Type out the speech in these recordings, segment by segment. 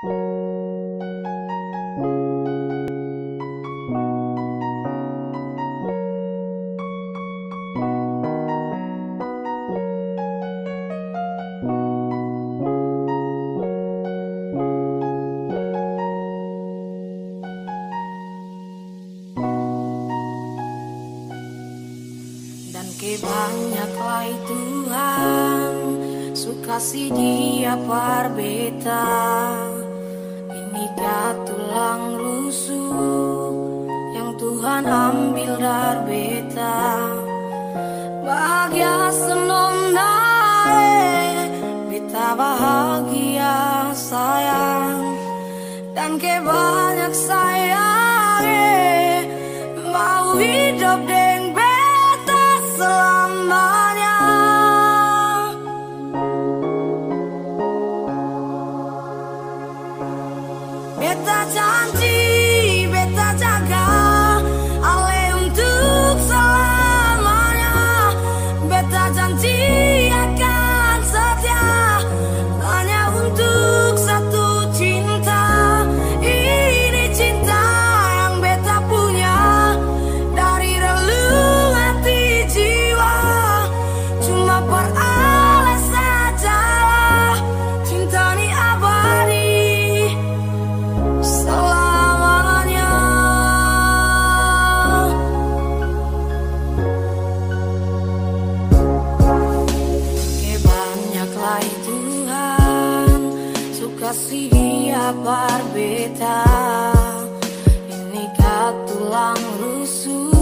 Dan kebanyaklah Tuhan. Sukasi dia parbeta Inikah tulang rusuk Yang Tuhan ambil dari beta. Bahagia senang naik Beta bahagia sayang. Dan kebanyak sayang Mau hidup dengan Beta janji, beta jaga. Ale untuk selamanya Beta janji akan setia. Hanya untuk satu cinta. Ini cinta yang beta punya. Dari relung hati jiwa Cuma perales si dia berbeda Inikah tulang rusuk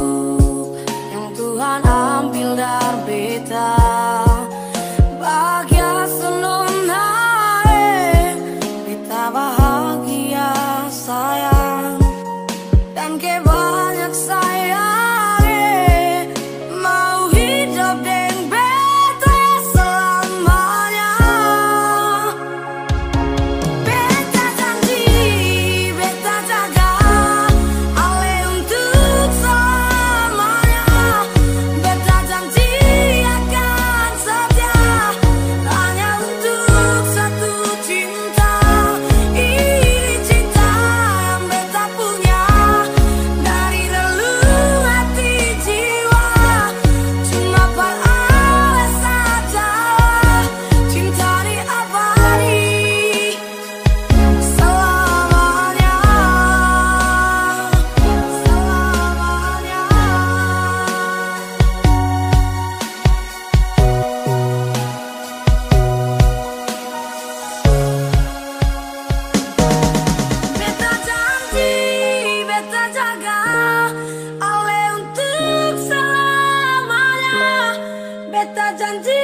jaga untuk selamanya. Beta janji